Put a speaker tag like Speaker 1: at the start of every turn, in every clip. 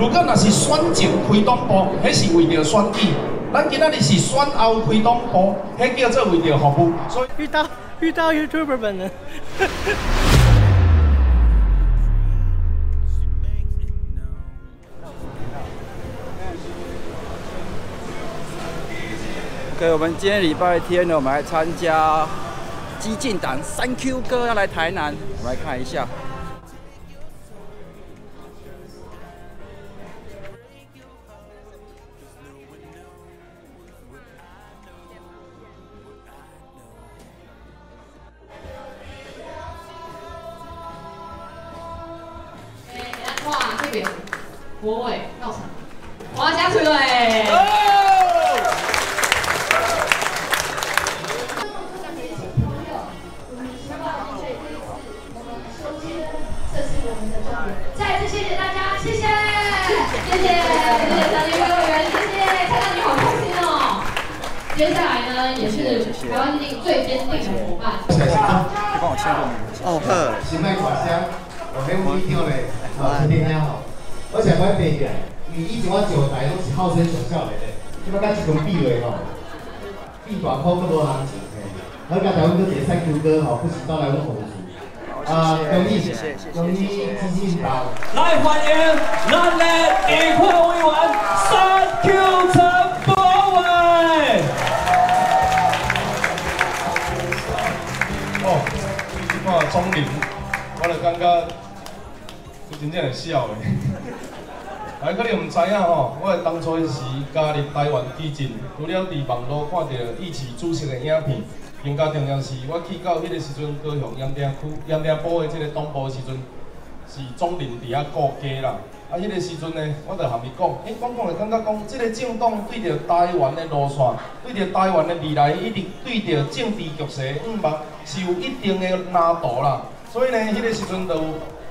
Speaker 1: 如果那是选前开党部，迄是为着选举；咱今仔日是选后开党部，迄叫做为着服务。所以
Speaker 2: 遇到遇到 YouTuber 本人。
Speaker 3: OK，我们今天礼拜天呢，我们来参加激进党三 Q 哥要来台南，我们来看一下。
Speaker 4: 哇，加水嘞！再次谢谢，谢谢，谢谢，谢谢张立委员，谢谢，看到你好开心哦。接下来呢，也是台湾最坚定的伙伴。
Speaker 3: 你帮我签个名。哦呵。
Speaker 5: 新麦挂香，我很有听嘞，好，今天好。我还背起来，你以前我九台拢是号称上少年的，即摆甲一根比话吼，比大箍更无行情嘿。好，甲台湾哥姐三 Q 哥吼，不时到来我红薯。啊，恭喜恭喜基金党。
Speaker 6: 来欢迎咱的议会委员三 Q 陈柏伟。
Speaker 1: 哦，看钟林，我就感觉真正会笑的。哎，可能唔知影吼，我当初是加入台湾基进，除了伫网络看到义旗主席的影片，更加重要是，我去到迄个时阵，高雄盐埕区盐埕埔的即个东部时阵，是总林伫遐顾家啦。啊，迄个时阵呢，我就含伊讲，诶，讲讲就感觉讲，即个政党对着台湾的路线，对着台湾的未来，一直对着政治局势，嗯嘛是有一定的难度啦。所以呢，迄个时阵就。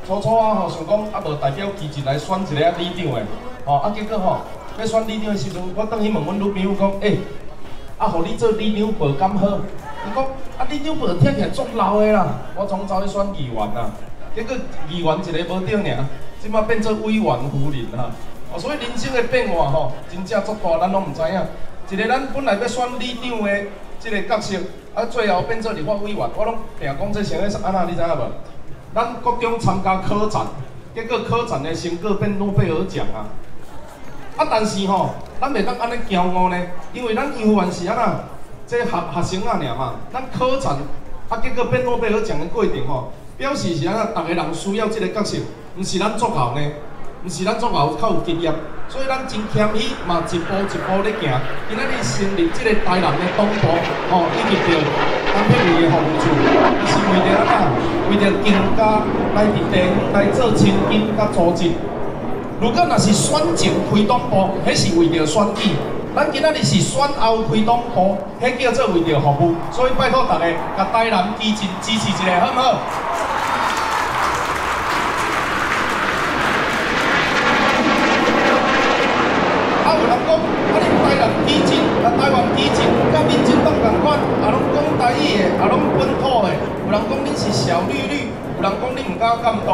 Speaker 1: 初初啊吼，想讲啊无代表基进来选一个啊里长的，吼啊结果吼要选里长的时阵，我等于问阮女朋友讲，诶，啊，互你做里长无敢好？伊讲啊，里长报听起来足老的啦，我总走去选议员啦。结果议员一个无顶尔，即马变做委员夫人啦。哦，所以人生的变化吼，真正足大，咱拢毋知影。一个咱本来要选里长的即个角色，啊，最后变做立法委员，我拢定讲这成个是安那，你知影无？咱国中参加科展，结果科展的成果变诺贝尔奖啊！啊，但是吼，咱袂当安尼骄傲呢，因为咱幼儿园是安那，即学学生啊尔嘛。咱科展啊，结果变诺贝尔奖的过程吼，表示是安那，逐个人需要即个角色，毋是咱作后呢，毋是咱作后较有经验，所以咱真谦虚嘛，一步一步咧行。今仔日成立即个台南的东部，吼，以及着东北位的服务处，为着安那。为着更加来伫地方来做亲近甲组织。如果若是选前开党部，迄是为着选举；咱今仔日是选后开党部，迄叫做为着服务。所以拜托大家，甲台南基进支持一下，好毋好？啊，有人讲，啊，你台南基进、啊台湾基进，甲民进党共款，啊，拢讲台语的，啊，拢本土的。有人讲你是小绿绿，有人讲你唔敢监督。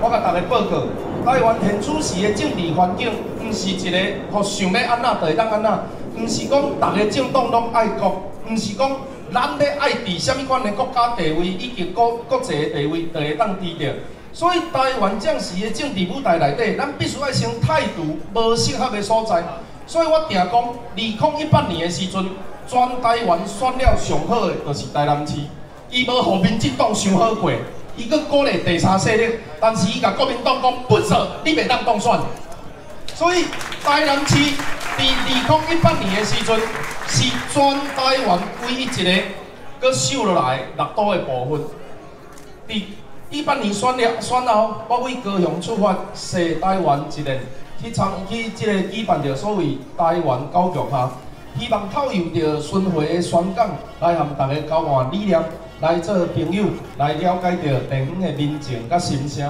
Speaker 1: 我甲大家报告，台湾现此时的政治环境，毋是一个互想要安怎就会当安怎，毋是讲逐个政党拢爱国，毋是讲咱要爱伫什么款的国家地位以及国国际的地位就会当低调。所以台湾这时的政治舞台内底，咱必须要先态度无适合的所在。所以我定讲，二零一八年的时阵，全台湾选了上好的，就是台南市。伊无互民进党想好过，伊阁鼓励第三势力，但是伊甲国民党讲不错，你袂当当选。所以台南市伫二零一八年的时阵，是全台湾唯一一个阁收落来六都的部分。伫一八年选了选后，我为高雄出发，西台湾一个去参去即个举办着所谓台湾教育下，希望透由着巡回的宣讲，来和大家交换理念。来做朋友，来了解着地方的民情甲心声。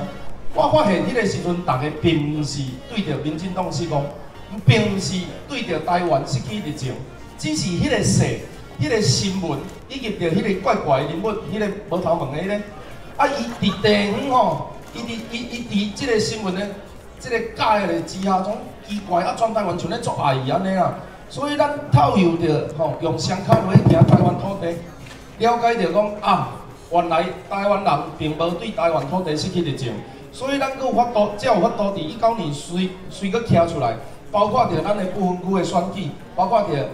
Speaker 1: 我发现迄个时阵，大家并毋是对着民进党失望，并毋是对着台湾失去热情，只是迄个势、迄个新闻，以及着迄个怪怪人物，迄个无头毛的迄个。啊，伊伫地方吼，伊伫伊伊伫即个新闻咧，即个假的之下种奇怪，啊，全台湾像咧做阿姨安尼啊。所以咱透由着吼，用双脚落去行台湾土地，了解着讲啊，原来台湾人并无对台湾土地失去热情。所以咱佫有法度，才有法度伫一九年随随佫徛出来，包括着咱的不分区的选举，包括着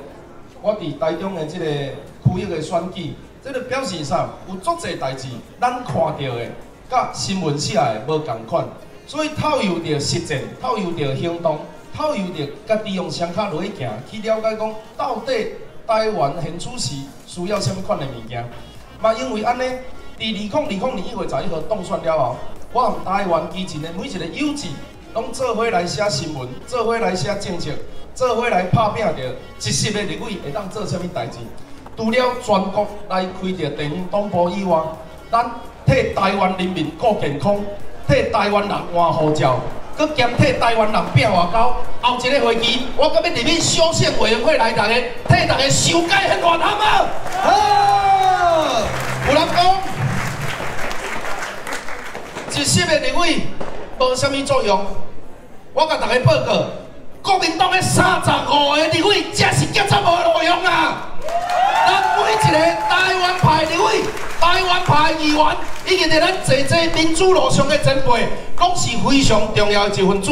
Speaker 1: 我伫台中的即个区域的选举，这个表示啥？有足侪代志，咱看到的甲新闻写的无共款。所以透由着实践，透由着行动，透由着家己用双脚落去行，去了解讲到底台湾现处时需要什么款的物件。嘛，因为安尼，伫二零二零年一月十一号当选了后，我和台湾基层的每一个幼稚，拢做伙来写新闻，做伙来写政策，做伙来拍拼着一实的立委会当做什么代志。除了全国来开着电影广播以外，咱替台湾人民顾健康。替台湾人换护照，佮兼替台湾人拼外交。后一个会期，我搁要入去修宪委员会来，大家替大家修改宪法，好无？好。有人讲，一席的立委无啥物作用。我甲大家报告，国民党的三十五个立委，才是检查无路用啊！咱每一个台湾派立委。台湾派议员已经在咱坐坐民主路上的前辈，拢是非常重要的一份子。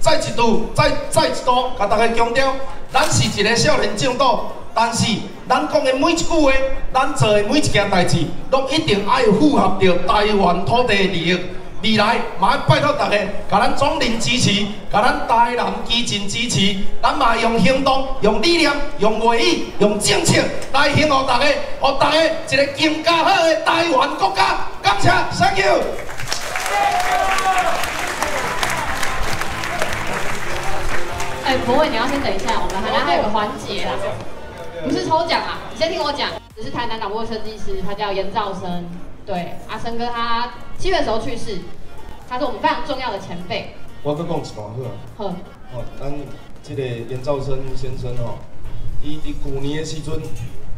Speaker 1: 再一度，再再一度，甲大家强调，咱是一个少年政党，但是咱讲的每一句话，咱做的每一件代志，都一定爱符合着台湾土地的利益。未来，嘛拜托大家，甲咱总人支持，甲咱台南基进支持，咱嘛用行动、用理念、用话语、用政策来幸福大家，互大家一个更加好的台湾国家。感谢，Thank you。
Speaker 4: 哎，博伟，你要先等一下，我们好像还有个环节啦，不是抽奖啊，你先听我讲，只是台南党部的设计师，他叫严兆生。对，阿生哥他七月的时候去世，他是我们非常重要的前辈。
Speaker 1: 我再讲一段好啊。
Speaker 4: 好。
Speaker 1: 哦，咱这个严兆生先生吼，伊伫旧年的时阵，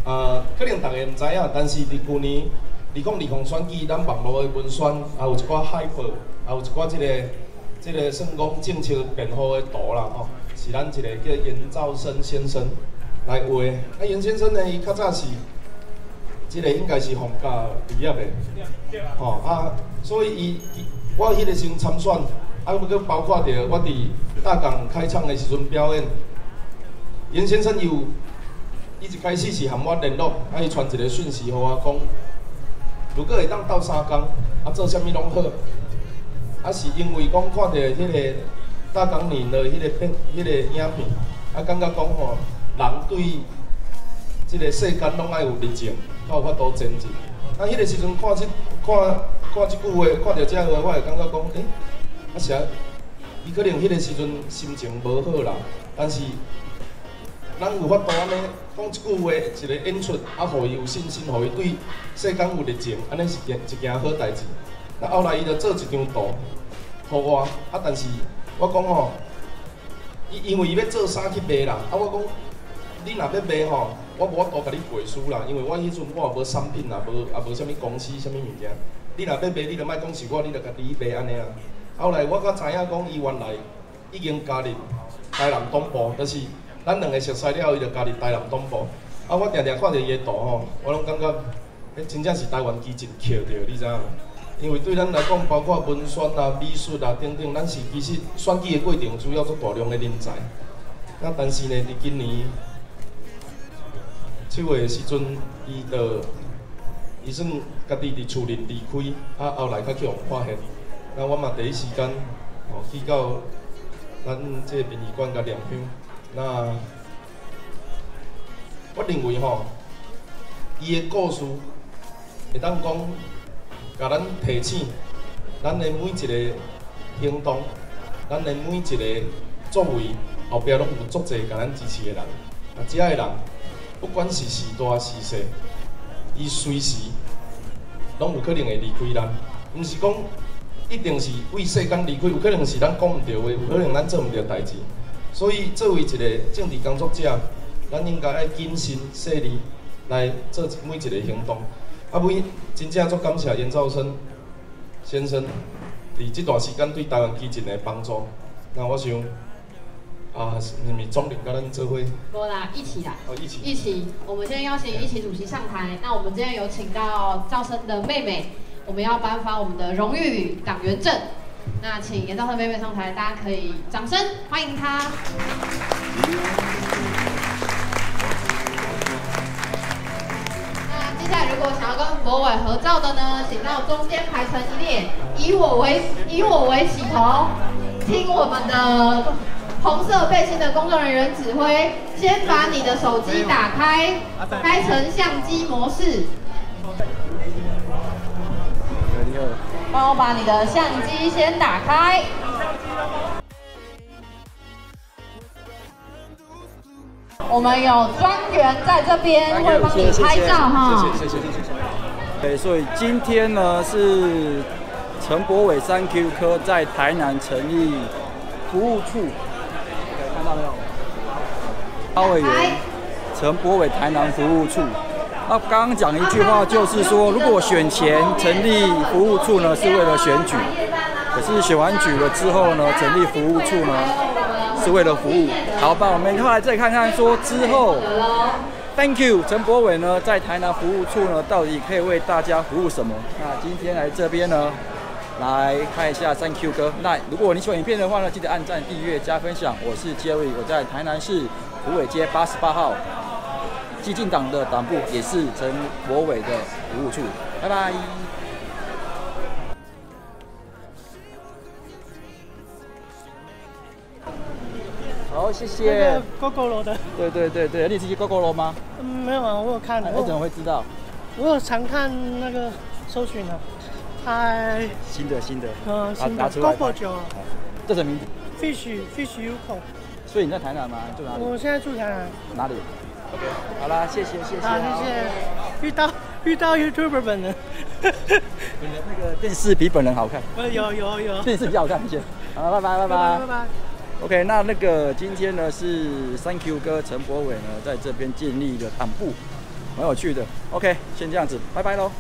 Speaker 1: 啊，可能大家毋知影，但是伫旧年二零二零选举，咱网络的文宣，也有一寡海报，也有一寡这个这个算讲政策变好的图啦吼，是咱一个叫严兆生先生来画。啊，严先生呢，伊较早是。即个应该是皇家毕业的，吼啊，所以伊我迄个时阵参选，啊，不过包括着我伫大港开唱的时阵表演，严先生有，伊一开始是和我联络，啊，伊传一个讯息互我讲，如果会当斗三工，啊，做啥物拢好，啊，是因为讲看着迄个大港人的迄个片，迄个影片，啊，感觉讲吼，人对即个世间拢爱有热情。较有法度前进。啊，迄个时阵看即看看即句话，看到这话，我会感觉讲，诶，啊是啊，伊可能迄个时阵心情无好啦。但是，咱有法度安尼讲一句话，一个演出，啊，互伊有信心，互伊对世间有热情，安尼是件一件好代志。那后来伊就做一张图，互我，啊，但是我讲吼，伊因为伊要做衫去卖啦，啊，我讲。你若要卖吼，我无法度甲你背书啦，因为我迄阵我也无产品啦，无也无啥物公司啥物物件。你若要卖，你就莫讲是我，你就家己卖安尼啊。后来我才知影讲，伊原来已经加入台南东部，就是咱两个熟悉了后，伊就加入台南东部。啊，我定定看着伊的图吼，我拢感觉，迄真正是台湾基进捡着，你知影无？因为对咱来讲，包括文宣啊、美术啊等等，咱是其实选举的过程主要做大量的人才。那但是呢，伫今年。七月时阵，伊就伊算家己伫厝里离开，啊后来才去互发现。那我嘛第一时间哦去到咱这殡仪馆甲念香。那我认为吼，伊的故事会当讲，甲咱提醒，咱的每一个行动，咱的每一个作为后壁拢有足侪甲咱支持的人，啊，遮个人。不管是时大时小，伊随时拢有可能会离开咱。毋是讲一定是为世间离开，有可能是咱讲毋着话，有可能咱做毋着代志。所以作为一个政治工作者，咱应该爱谨慎细腻来做每一个行动。啊，每真正足感谢严兆生先生伫即段时间对台湾基进的帮助。那我想，啊，是不是总领跟咱做伙？
Speaker 4: 多啦，一起啦。
Speaker 1: 哦，一起。
Speaker 4: 一起，我们现在邀请一起主席上台。那我们今天有请到赵生的妹妹，我们要颁发我们的荣誉党员证。那请严兆生妹妹上台，大家可以掌声欢迎她。那接下来如果想要跟博伟合照的呢，请到中间排成一列，以我为以我为起头，听我们的红色背心的工作人员指挥，先把你的手机打开，开成相机模式。帮我把你的相机先打开。我们有专员在这边会帮你拍照哈。
Speaker 3: 谢谢谢谢谢谢。对，所以今天呢是陈柏伟三 Q 科在台南成立服务处，看到没有？高委员陈柏伟台南服务处。那刚刚讲一句话，就是说，如果选前成立服务处呢，是为了选举；可是选完举了之后呢，成立服务处呢，是为了服务。好吧，我们后来再看看说之后，Thank you，陈柏伟呢，在台南服务处呢，到底可以为大家服务什么？那今天来这边呢，来看一下 Thank you 哥。那如果你喜欢影片的话呢，记得按赞、订阅、加分享。我是 Jerry，我在台南市虎尾街八十八号。激进党的党部也是陈国伟的服务处，拜拜。好，谢谢。
Speaker 2: 那个 GoGo 楼的。
Speaker 3: 对对对对，你是去 GoGo 楼吗？
Speaker 2: 嗯，没有啊，我有看。
Speaker 3: 我怎么会知道？
Speaker 2: 我有常看那个搜寻的。嗨。
Speaker 3: 新的新的。
Speaker 2: 嗯，新的。GoGo 九。
Speaker 3: 这什么名字
Speaker 2: ？Fish Fish Uko。
Speaker 3: 所以你在台南吗？住哪里？
Speaker 2: 我现在住台南。
Speaker 3: 哪里？OK，？好啦，谢谢谢谢。
Speaker 2: 好，谢谢。遇到遇到 YouTuber 本人。
Speaker 3: 那个电视比本人好看。
Speaker 2: 有有有。
Speaker 3: 电视比较好看，一些。好，拜拜拜拜拜拜。OK，那那个今天呢是 Thank you 哥陈博伟呢在这边建立一个党部，蛮有趣的。OK，先这样子，拜拜喽。